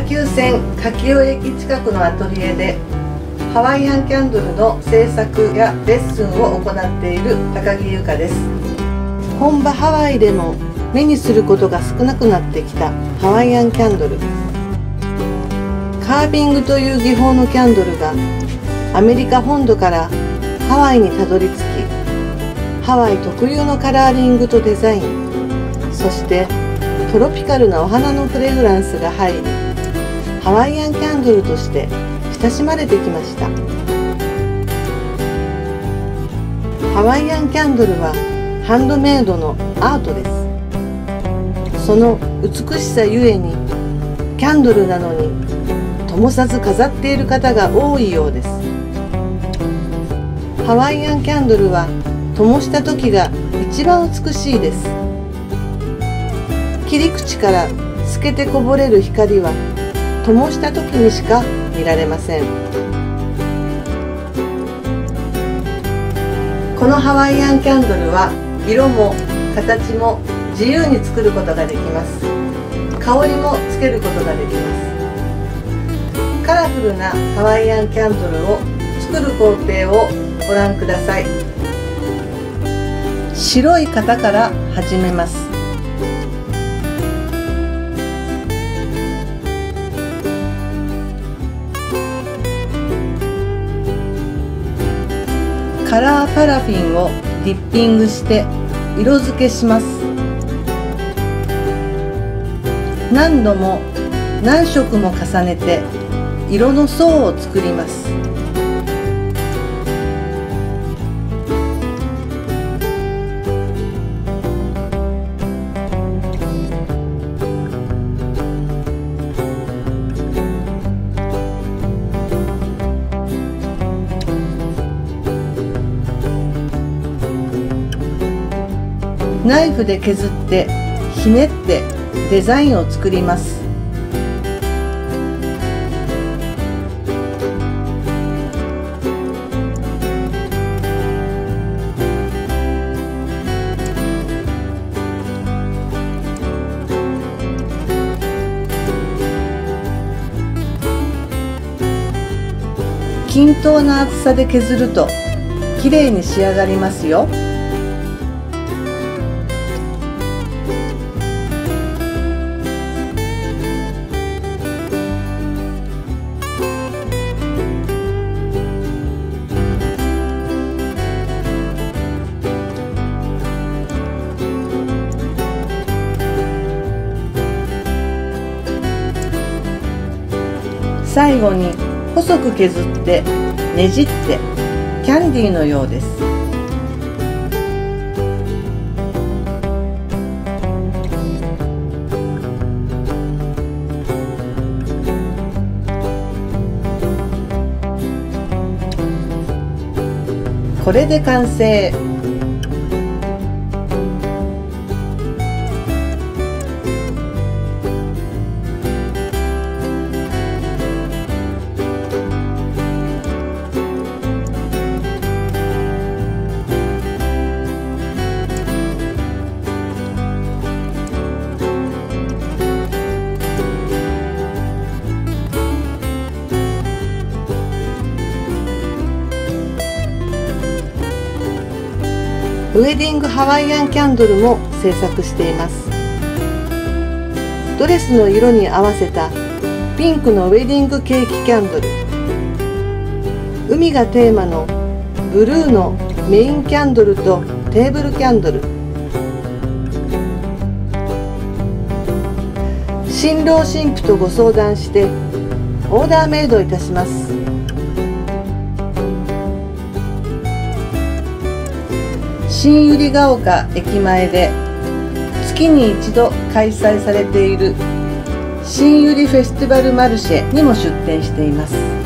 田急線柿生駅近くのアトリエでハワイアンキャンドルの制作やレッスンを行っている高木優香です。本場ハワイでも目にすることが少なくなってきたハワイアンキャンドル。カービングという技法のキャンドルがアメリカ本土からハワイにたどり着きハワイ特有のカラーリングとデザインそしてトロピカルなお花のフレグランスが入りハワイアンキャンドルとして親しまれてきました。ハワイアンキャンドルはハンドメイドのアートです。その美しさゆえにキャンドルなのに灯さず飾っている方が多いようです。ハワイアンキャンドルは灯した時が一番美しいです。切り口から透けてこぼれる光は灯した時にしか見られません。このハワイアンキャンドルは色も形も自由に作ることができます。香りもつけることができます。カラフルなハワイアンキャンドルを作る工程をご覧ください。白い型から始めます。カラーパラフィンをディッピングして色付けします。何度も何色も重ねて色の層を作ります。ナイフで削ってひねってデザインを作ります均等な厚さで削ると綺麗に仕上がりますよ。最後に細く削ってねじってキャンディーのようです。これで完成。ウェディングハワイアンキャンドルも制作しています。ドレスの色に合わせたピンクのウェディングケーキキャンドル。海がテーマのブルーのメインキャンドルとテーブルキャンドル。新郎新婦とご相談してオーダーメイドいたします。新百合ヶ丘駅前で月に一度開催されている新百合フェスティバルマルシェにも出店しています。